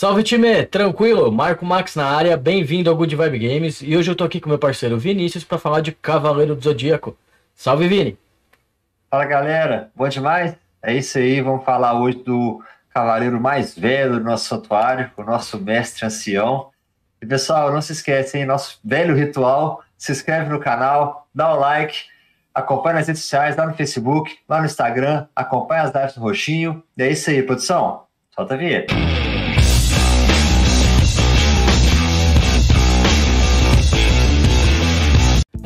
Salve time, tranquilo? Marco Max na área, bem-vindo ao Good Vibe Games e hoje eu tô aqui com meu parceiro Vinícius para falar de Cavaleiro do Zodíaco. Salve Vini! Fala galera, bom demais? É isso aí, vamos falar hoje do cavaleiro mais velho do nosso santuário, o nosso mestre ancião. E pessoal, não se esquece, hein? Nosso velho ritual, se inscreve no canal, dá o like, acompanha nas redes sociais, lá no Facebook, lá no Instagram, acompanha as lives do Roxinho. E é isso aí, produção. Solta a vinheta.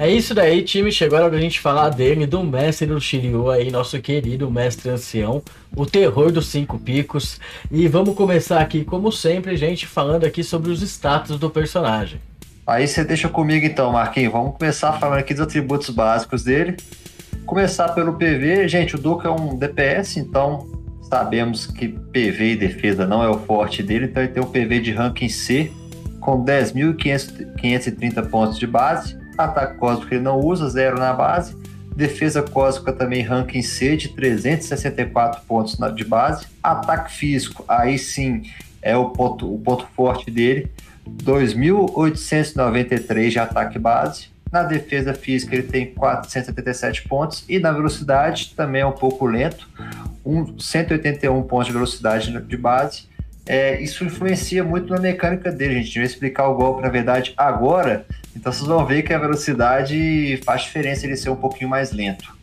É isso daí, time. Chegou a hora da gente falar dele, do mestre do Shiryu aí, nosso querido mestre ancião, o terror dos cinco picos. E vamos começar aqui, como sempre, gente, falando aqui sobre os status do personagem. Aí você deixa comigo então, Marquinhos. Vamos começar falando aqui dos atributos básicos dele. Começar pelo PV. Gente, o Duca é um DPS, então sabemos que PV e defesa não é o forte dele, então ele tem um PV de ranking C com 10.530 pontos de base Ataque cósmico ele não usa, zero na base. Defesa cósmica também ranking C de 364 pontos de base. Ataque físico, aí sim é o ponto, o ponto forte dele. 2.893 de ataque base. Na defesa física ele tem 477 pontos. E na velocidade também é um pouco lento. Um, 181 pontos de velocidade de base. É, isso influencia muito na mecânica dele. A gente vai explicar o golpe, na verdade, agora. Então vocês vão ver que a velocidade faz diferença ele ser um pouquinho mais lento.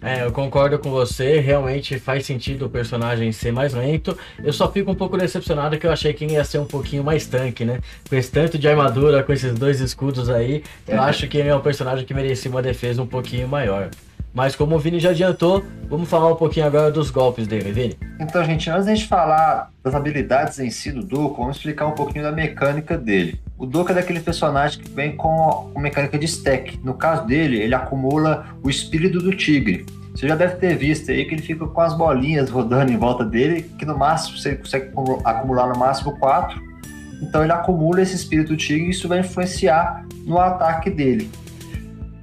É, eu concordo com você, realmente faz sentido o personagem ser mais lento. Eu só fico um pouco decepcionado que eu achei que ia ser um pouquinho mais tanque, né? Com esse tanto de armadura, com esses dois escudos aí, eu é. acho que ele é um personagem que merecia uma defesa um pouquinho maior. Mas como o Vini já adiantou, vamos falar um pouquinho agora dos golpes dele, Vini. Então, gente, antes de a gente falar das habilidades em si do Doku, vamos explicar um pouquinho da mecânica dele. O Doku é daquele personagem que vem com, com mecânica de stack. No caso dele, ele acumula o espírito do tigre. Você já deve ter visto aí que ele fica com as bolinhas rodando em volta dele, que no máximo você consegue acumular no máximo 4. Então ele acumula esse espírito tigre e isso vai influenciar no ataque dele.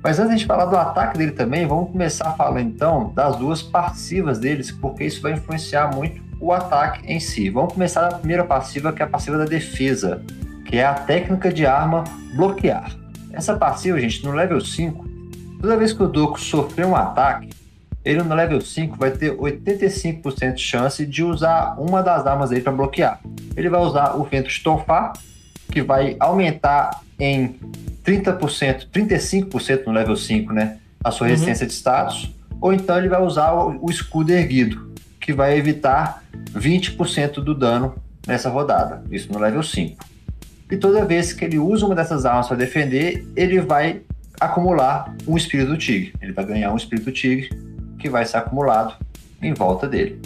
Mas antes de a falar do ataque dele também, vamos começar a falar então das duas passivas deles, porque isso vai influenciar muito o ataque em si. Vamos começar da primeira passiva, que é a passiva da defesa, que é a técnica de arma bloquear. Essa passiva, gente, no level 5, toda vez que o Doku sofrer um ataque, ele no level 5 vai ter 85% de chance de usar uma das armas aí para bloquear. Ele vai usar o vento estofar, que vai aumentar em 30%, 35% no level 5, né? A sua uhum. resistência uhum. de status. Ou então ele vai usar o, o escudo erguido, que vai evitar 20% do dano nessa rodada. Isso no level 5. E toda vez que ele usa uma dessas armas para defender, ele vai acumular um espírito tigre. Ele vai ganhar um espírito tigre que vai ser acumulado em volta dele.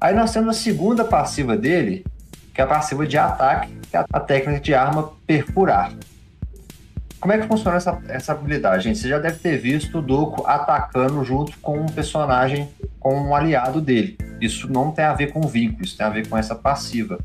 Aí nós temos a segunda passiva dele, que é a passiva de ataque, que é a técnica de arma perfurar. Como é que funciona essa, essa habilidade, gente? Você já deve ter visto o Doku atacando junto com um personagem, com um aliado dele. Isso não tem a ver com vínculo, isso tem a ver com essa passiva.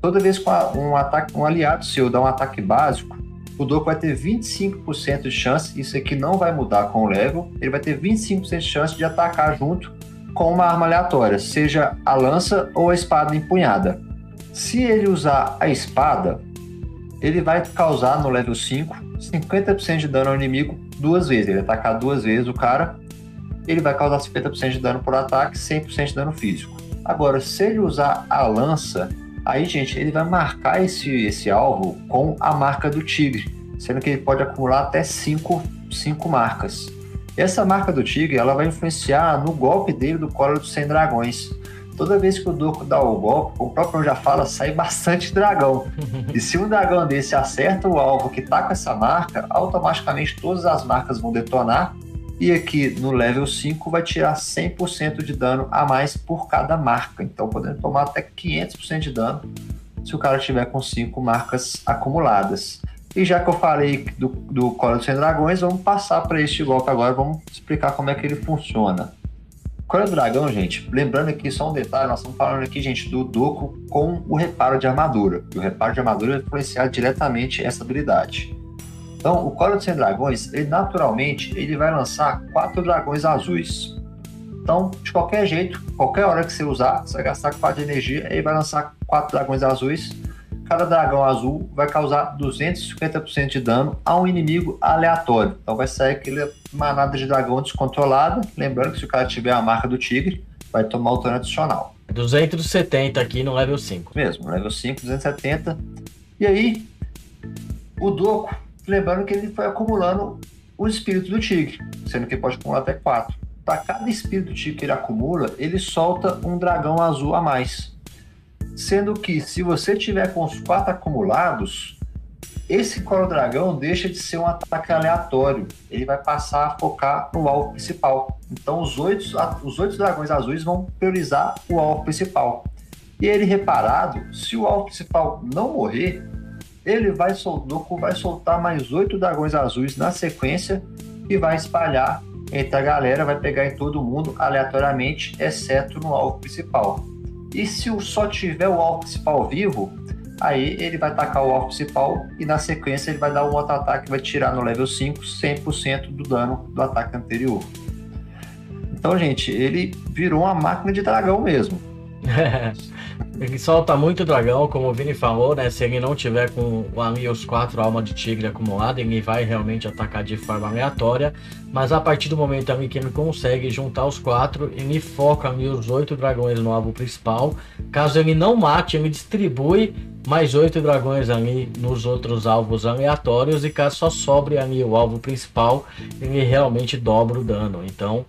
Toda vez que um, ataque, um aliado seu dá um ataque básico, o Doku vai ter 25% de chance, isso aqui não vai mudar com o level, ele vai ter 25% de chance de atacar junto com uma arma aleatória, seja a lança ou a espada empunhada. Se ele usar a espada, ele vai causar no level 5 50% de dano ao inimigo duas vezes. Ele atacar duas vezes o cara, ele vai causar 50% de dano por ataque, 100% de dano físico. Agora, se ele usar a lança, aí, gente, ele vai marcar esse, esse alvo com a marca do tigre, sendo que ele pode acumular até 5 cinco, marcas. Essa marca do tigre, ela vai influenciar no golpe dele do Cólera dos 100 Dragões toda vez que o Doku dá o golpe, o próprio já fala, sai bastante dragão. e se um dragão desse acerta o alvo que tá com essa marca, automaticamente todas as marcas vão detonar. E aqui no level 5 vai tirar 100% de dano a mais por cada marca. Então podendo tomar até 500% de dano se o cara tiver com 5 marcas acumuladas. E já que eu falei do, do dos Dragões, vamos passar para este golpe agora, vamos explicar como é que ele funciona. Cor do Dragão, gente, lembrando aqui só um detalhe, nós estamos falando aqui, gente, do Doku com o reparo de armadura. E o reparo de armadura vai influenciar diretamente essa habilidade. Então, o Coro dos 100 Dragões, ele naturalmente, ele vai lançar quatro dragões azuis. Então, de qualquer jeito, qualquer hora que você usar, você vai gastar 4 de energia, ele vai lançar quatro dragões azuis. Cada dragão azul vai causar 250% de dano a um inimigo aleatório. Então vai sair aquele manada de dragão descontrolada. Lembrando que se o cara tiver a marca do tigre, vai tomar o dano adicional. 270 aqui no level 5. Mesmo, level 5, 270. E aí, o Doku, lembrando que ele foi acumulando o espírito do tigre, sendo que pode acumular até 4. Para cada espírito do tigre que ele acumula, ele solta um dragão azul a mais. Sendo que se você tiver com os quatro acumulados, esse Coro Dragão deixa de ser um ataque aleatório. Ele vai passar a focar no alvo principal. Então os oito, os oito dragões azuis vão priorizar o alvo principal. E ele reparado, se o alvo principal não morrer, ele vai, Doku vai soltar mais oito dragões azuis na sequência e vai espalhar entre a galera, vai pegar em todo mundo aleatoriamente, exceto no alvo principal. E se só tiver o alvo principal vivo, aí ele vai atacar o alvo principal e na sequência ele vai dar um outro ataque, vai tirar no level 5 100% do dano do ataque anterior. Então, gente, ele virou uma máquina de dragão mesmo. Ele solta muito dragão, como o Vini falou, né? Se ele não tiver com ali os quatro almas de tigre acumuladas, ele vai realmente atacar de forma aleatória. Mas a partir do momento ali que ele consegue juntar os quatro, ele foca ali os oito dragões no alvo principal. Caso ele não mate, ele distribui mais oito dragões ali nos outros alvos aleatórios. E caso só sobre ali o alvo principal, ele realmente dobra o dano. Então,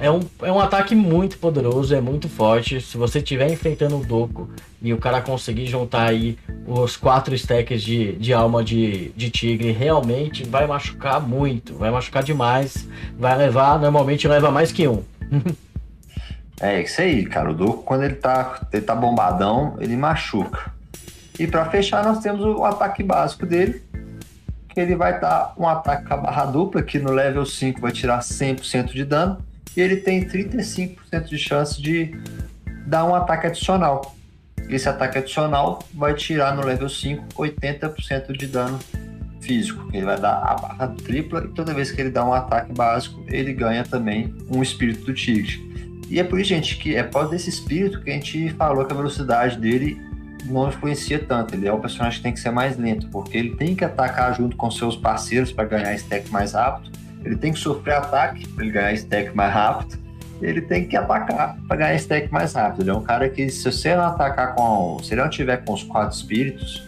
é um, é um ataque muito poderoso, é muito forte. Se você estiver enfrentando o Doku e o cara conseguir juntar aí os quatro stacks de, de alma de, de tigre, realmente vai machucar muito, vai machucar demais. Vai levar, normalmente leva mais que um. é isso aí, cara. O Doku, quando ele tá, ele tá bombadão, ele machuca. E para fechar, nós temos o ataque básico dele, que ele vai dar um ataque com a barra dupla, que no level 5 vai tirar 100% de dano e ele tem 35% de chance de dar um ataque adicional. Esse ataque adicional vai tirar no level 5 80% de dano físico. Ele vai dar a barra tripla e toda vez que ele dá um ataque básico, ele ganha também um espírito do tigre. E é por isso, gente, que é por desse espírito que a gente falou que a velocidade dele não influencia tanto. Ele é o personagem que tem que ser mais lento, porque ele tem que atacar junto com seus parceiros para ganhar stack mais rápido ele tem que sofrer ataque para ele ganhar stack mais rápido. Ele tem que atacar para ganhar stack mais rápido. Ele é um cara que, se você não atacar com. Se ele não tiver com os quatro espíritos,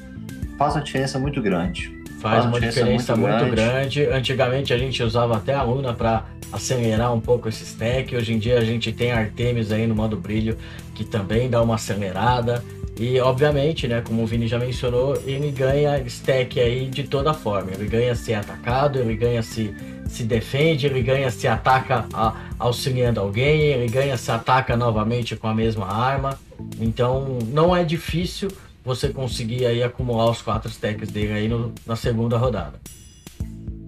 faz uma diferença muito grande. Faz, faz uma, diferença, diferença muito, muito grande. grande. Antigamente a gente usava até a Luna para acelerar um pouco esse stack. Hoje em dia a gente tem Artemis aí no modo brilho que também dá uma acelerada. E obviamente, né, como o Vini já mencionou, ele ganha stack aí de toda forma. Ele ganha se atacado, ele ganha se se defende, ele ganha se ataca a, auxiliando alguém, ele ganha se ataca novamente com a mesma arma. Então não é difícil você conseguir aí acumular os quatro stacks dele aí no, na segunda rodada.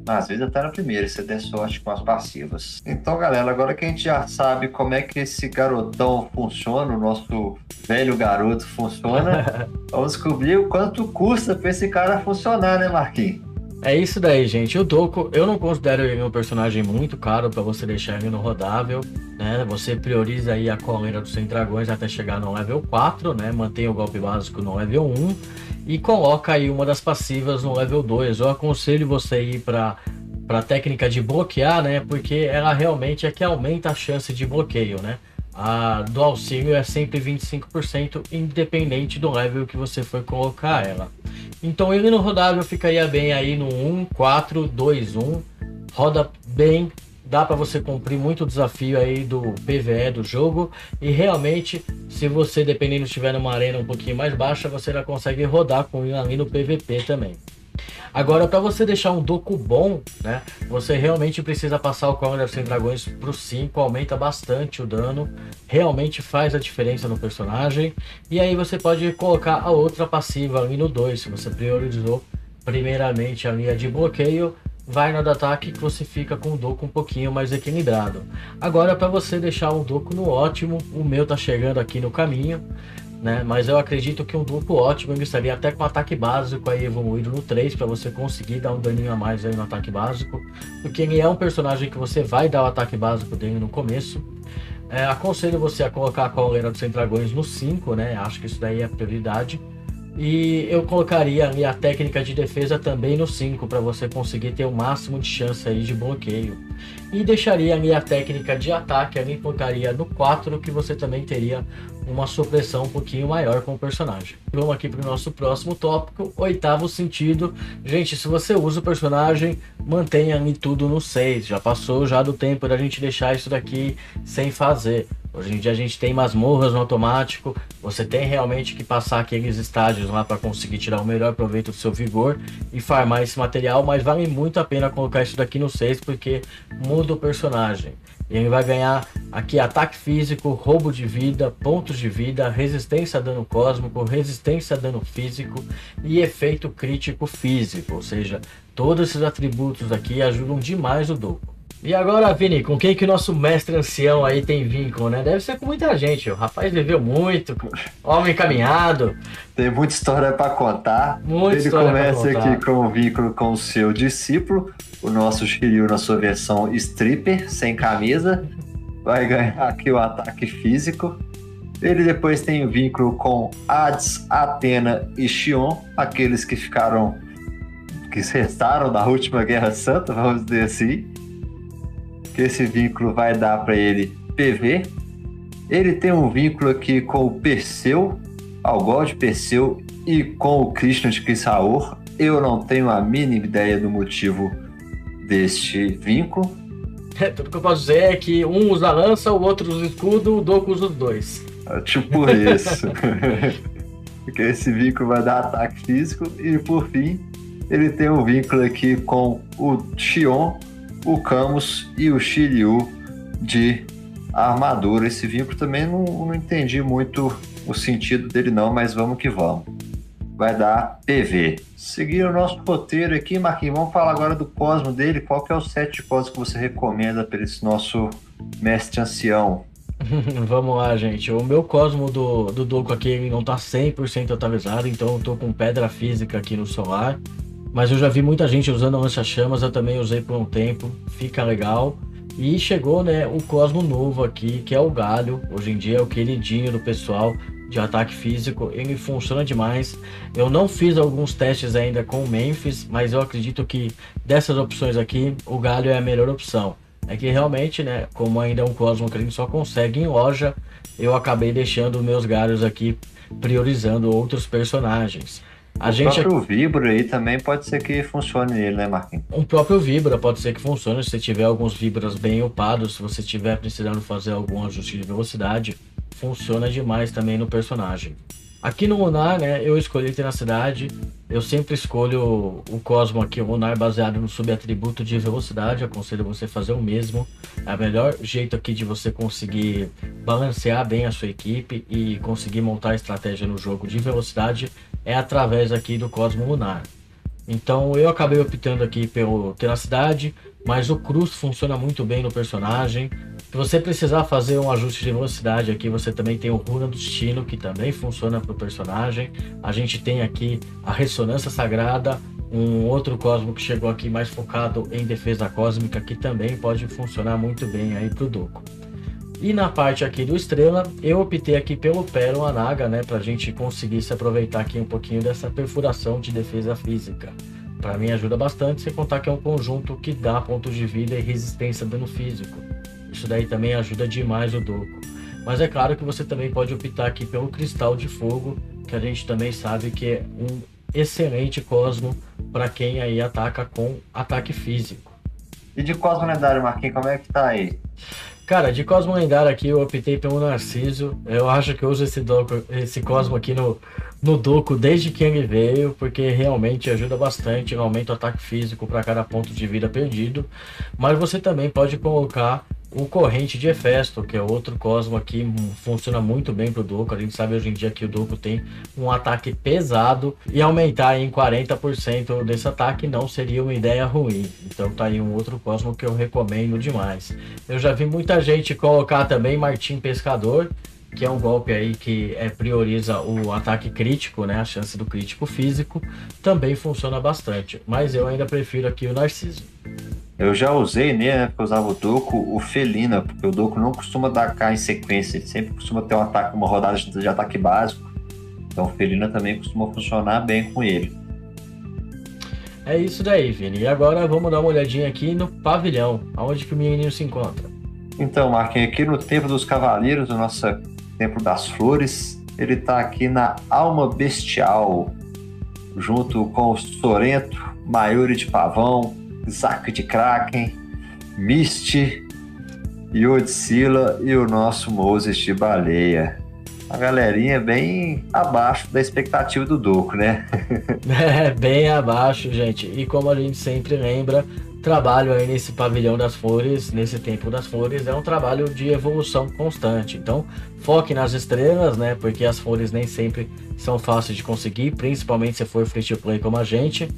Às vezes até na primeira, você tem sorte com as passivas. Então, galera, agora que a gente já sabe como é que esse garotão funciona, o nosso velho garoto funciona, vamos descobrir o quanto custa para esse cara funcionar, né, Marquinhos? É isso daí, gente. O Doku, eu não considero ele um personagem muito caro para você deixar ele no rodável, né? Você prioriza aí a coleira dos 100 dragões até chegar no level 4, né? Mantém o golpe básico no level 1 e coloca aí uma das passivas no level 2. Eu aconselho você ir para para técnica de bloquear, né? Porque ela realmente é que aumenta a chance de bloqueio, né? A do auxílio é sempre 25%, independente do level que você for colocar ela. Então ele no rodável ficaria bem aí no 1, 4, 2, 1. Roda bem, dá para você cumprir muito desafio aí do PVE do jogo. E realmente, se você, dependendo, estiver numa arena um pouquinho mais baixa, você já consegue rodar com ele ali no PVP também. Agora, para você deixar um Doku bom, né? Você realmente precisa passar o Corner Sem Dragões pro 5, aumenta bastante o dano, realmente faz a diferença no personagem. E aí você pode colocar a outra passiva ali no 2, se você priorizou primeiramente a linha de bloqueio, vai no ataque que você fica com o Doku um pouquinho mais equilibrado. Agora, para você deixar o Doku no ótimo, o meu tá chegando aqui no caminho né? Mas eu acredito que um duplo ótimo estaria até com ataque básico aí evoluído no 3 para você conseguir dar um daninho a mais aí no ataque básico, porque ele é um personagem que você vai dar o ataque básico dele no começo. É, aconselho você a colocar a coleira dos Dragões no 5, né? Acho que isso daí é a prioridade. E eu colocaria ali a técnica de defesa também no 5 para você conseguir ter o máximo de chance aí de bloqueio. E deixaria ali a técnica de ataque ali colocaria no 4 que você também teria uma supressão um pouquinho maior com o personagem. Vamos aqui para o nosso próximo tópico, oitavo sentido. Gente, se você usa o personagem, mantenha tudo no 6. Já passou já do tempo da gente deixar isso daqui sem fazer. Hoje em dia a gente tem masmorras no automático, você tem realmente que passar aqueles estágios lá para conseguir tirar o melhor proveito do seu vigor e farmar esse material, mas vale muito a pena colocar isso daqui no 6 porque muda o personagem. E ele vai ganhar aqui ataque físico, roubo de vida, pontos de vida, resistência a dano cósmico, resistência a dano físico e efeito crítico físico. Ou seja, todos esses atributos aqui ajudam demais o Doku. E agora, Vini, com quem que o nosso mestre ancião aí tem vínculo, né? Deve ser com muita gente. O rapaz viveu muito, homem caminhado. Tem muita história para contar. Muita Ele começa aqui com o vínculo com o seu discípulo, o nosso Shiryu na sua versão stripper, sem camisa. Vai ganhar aqui o ataque físico. Ele depois tem o vínculo com Hades, Atena e Xion, aqueles que ficaram. que restaram da última Guerra Santa, vamos dizer assim que esse vínculo vai dar para ele PV. Ele tem um vínculo aqui com o Perseu, Algol Perseu e com o Krishna de Kisaur. Eu não tenho a mínima ideia do motivo deste vínculo. É, tudo que eu posso dizer é que um usa lança, o outro usa escudo, o Doku usa os dois. É tipo isso. Porque esse vínculo vai dar ataque físico. E por fim, ele tem um vínculo aqui com o Xion, o Camus e o Shiryu de armadura. Esse vínculo também não, não entendi muito o sentido dele não, mas vamos que vamos. Vai dar PV. Seguir o nosso roteiro aqui, Marquinhos, vamos falar agora do Cosmo dele. Qual que é o set de Cosmo que você recomenda para esse nosso mestre ancião? Vamos lá, gente. O meu Cosmo do, do Doku aqui não tá 100% atualizado, então eu tô com pedra física aqui no solar. Mas eu já vi muita gente usando lança-chamas, eu também usei por um tempo, fica legal. E chegou, né, o Cosmo novo aqui, que é o Galho. Hoje em dia é o queridinho do pessoal de ataque físico. Ele funciona demais. Eu não fiz alguns testes ainda com o Memphis, mas eu acredito que dessas opções aqui, o Galho é a melhor opção. É que realmente, né, como ainda é um Cosmo que a gente só consegue em loja, eu acabei deixando meus galhos aqui priorizando outros personagens. A o gente... próprio Vibra aí também pode ser que funcione nele, né, Marquinhos? O próprio Vibra pode ser que funcione se você tiver alguns Vibras bem upados, se você estiver precisando fazer algum ajuste de velocidade, funciona demais também no personagem. Aqui no Lunar, né, eu escolhi ter na cidade. Eu sempre escolho o Cosmo aqui, o Lunar, baseado no subatributo de velocidade. Aconselho você fazer o mesmo. É o melhor jeito aqui de você conseguir balancear bem a sua equipe e conseguir montar a estratégia no jogo de velocidade é através aqui do Cosmo Lunar. Então eu acabei optando aqui pelo Tenacidade, mas o Cruz funciona muito bem no personagem. Se você precisar fazer um ajuste de velocidade aqui, você também tem o Runa do Destino, que também funciona para o personagem. A gente tem aqui a Ressonância Sagrada, um outro Cosmo que chegou aqui mais focado em defesa cósmica, que também pode funcionar muito bem aí para o Doku. E na parte aqui do Estrela, eu optei aqui pelo Pérola Naga, né, pra gente conseguir se aproveitar aqui um pouquinho dessa perfuração de defesa física. Para mim ajuda bastante, sem contar que é um conjunto que dá pontos de vida e resistência a dano físico. Isso daí também ajuda demais o Doku. Mas é claro que você também pode optar aqui pelo Cristal de Fogo, que a gente também sabe que é um excelente Cosmo para quem aí ataca com ataque físico. E de Cosmo Lendário, Marquinhos, como é que tá aí? Cara, de Cosmo lendário aqui eu optei pelo Narciso. Eu acho que eu uso esse, doco, esse Cosmo aqui no, no Doco desde que ele veio, porque realmente ajuda bastante, aumenta o ataque físico para cada ponto de vida perdido. Mas você também pode colocar o corrente de Hefesto, que é outro Cosmo aqui, funciona muito bem pro Doku. A gente sabe hoje em dia que o Doku tem um ataque pesado e aumentar em 40% desse ataque não seria uma ideia ruim. Então tá aí um outro Cosmo que eu recomendo demais. Eu já vi muita gente colocar também Martim Pescador, que é um golpe aí que é, prioriza o ataque crítico, né? A chance do crítico físico também funciona bastante. Mas eu ainda prefiro aqui o Narciso. Eu já usei, né, porque eu usava o Doku, o Felina, porque o Doku não costuma dar K em sequência, ele sempre costuma ter um ataque, uma rodada de ataque básico. Então Felina também costuma funcionar bem com ele. É isso daí, Vini. E agora vamos dar uma olhadinha aqui no pavilhão, aonde que o menino se encontra. Então, Marquinhos, aqui no Templo dos Cavaleiros, o nosso Templo das Flores, ele está aqui na Alma Bestial, junto com o Sorento, Mayuri de Pavão, Zack de Kraken, Misty, Yodzilla e o nosso Moses de Baleia. A galerinha bem abaixo da expectativa do Doco, né? é, bem abaixo, gente. E como a gente sempre lembra, trabalho aí nesse pavilhão das flores, nesse tempo das flores, é um trabalho de evolução constante. Então, foque nas estrelas, né? Porque as flores nem sempre são fáceis de conseguir, principalmente se for free to play como a gente.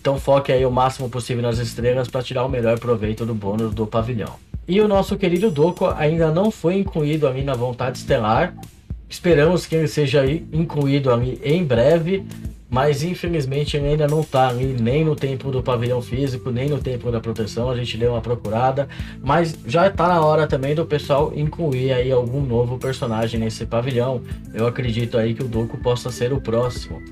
Então, foque aí o máximo possível nas estrelas para tirar o melhor proveito do bônus do pavilhão. E o nosso querido Doco ainda não foi incluído ali na vontade estelar. Esperamos que ele seja incluído ali em breve mas infelizmente ele ainda não está ali nem no tempo do pavilhão físico, nem no tempo da proteção. A gente deu uma procurada, mas já está na hora também do pessoal incluir aí algum novo personagem nesse pavilhão. Eu acredito aí que o Doku possa ser o próximo.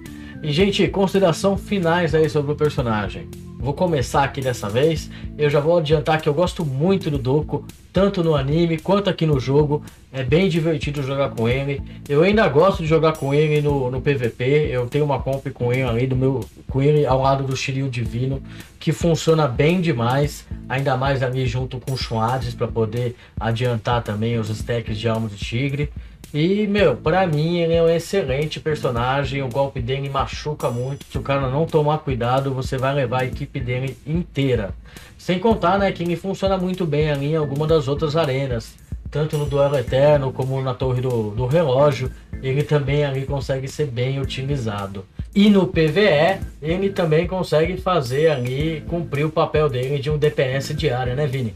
E gente, consideração finais aí sobre o personagem. Vou começar aqui dessa vez. Eu já vou adiantar que eu gosto muito do Doku, tanto no anime quanto aqui no jogo. É bem divertido jogar com ele. Eu ainda gosto de jogar com ele no, no PVP. Eu tenho uma comp com ele ali do meu, com ele ao lado do Shiryu Divino, que funciona bem demais. Ainda mais ali junto com o Schwades para poder adiantar também os stacks de alma de tigre. E, meu, pra mim ele é um excelente personagem. O golpe dele machuca muito. Se o cara não tomar cuidado, você vai levar a equipe dele inteira. Sem contar, né, que ele funciona muito bem ali em alguma das outras arenas. Tanto no Duelo Eterno como na Torre do, do Relógio. Ele também ali consegue ser bem utilizado. E no PVE, ele também consegue fazer ali, cumprir o papel dele de um DPS diário, né, Vini?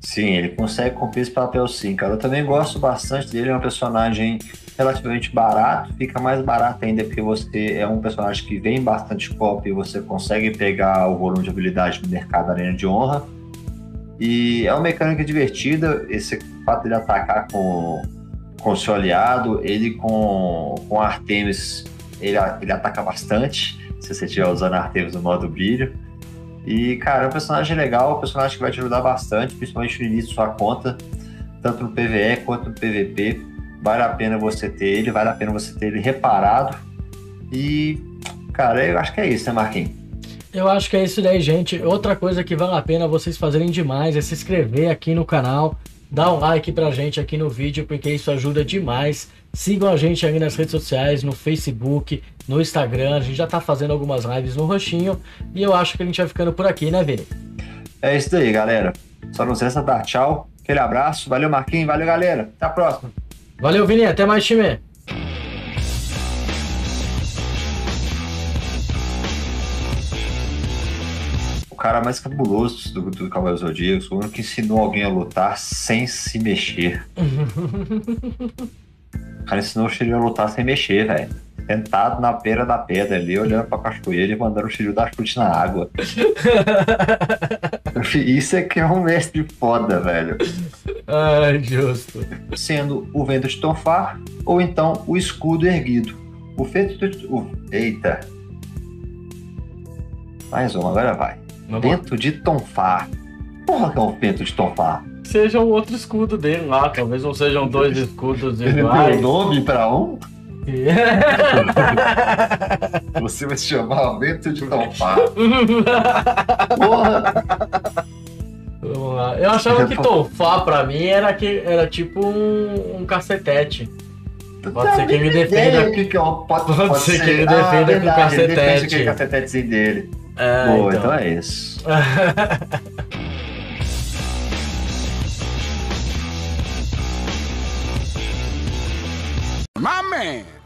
Sim, ele consegue cumprir esse papel sim, cara. Eu também gosto bastante dele, é um personagem relativamente barato, fica mais barato ainda porque você é um personagem que vem bastante pop e você consegue pegar o volume de habilidade no mercado Arena de Honra. E é uma mecânica divertida, esse fato de atacar com, com o seu aliado, ele com, com Artemis, ele, ele ataca bastante, se você estiver usando Artemis no modo brilho. E, cara, é um personagem legal, um personagem que vai te ajudar bastante, principalmente no início da sua conta, tanto no PVE quanto no PVP. Vale a pena você ter ele, vale a pena você ter ele reparado. E, cara, eu acho que é isso, né, Marquinhos? Eu acho que é isso daí, gente. Outra coisa que vale a pena vocês fazerem demais é se inscrever aqui no canal, dar um like pra gente aqui no vídeo, porque isso ajuda demais. Sigam a gente aí nas redes sociais, no Facebook, no Instagram. A gente já tá fazendo algumas lives no Roxinho. E eu acho que a gente vai ficando por aqui, né, Vini? É isso aí, galera. Só não resta dar tchau. Aquele abraço. Valeu, Marquinhos. Valeu, galera. Até a próxima. Valeu, Vini. Até mais, time. O cara mais cabuloso do, do Cavaleiro Zodíaco, o único que ensinou alguém a lutar sem se mexer. O cara ensinou o Shiryu a lutar sem mexer, velho. Sentado na beira da pedra ali, olhando pra cachoeira e mandando o Shiryu dar chute na água. Isso é que é um mestre foda, velho. Ai, justo. Sendo o vento de Tonfar ou então o escudo erguido. O de... Uh, eita. Mais um, agora vai. vento de Tonfar. Porra que é um vento de Tonfar? seja um outro escudo dele lá. Talvez não sejam dois escudos iguais. Ele deu nome pra um? Você vai se chamar Vento de Topar. Porra! Vamos lá. Eu achava que Tofá pra mim era, que, era tipo um, um cacetete. Pode ser que me defenda. Que que é pode, pode, pode ser, ser que ele defenda ah, com o cacetete. Ele aquele cacetetezinho dele. É, Boa, então. então é isso. Man.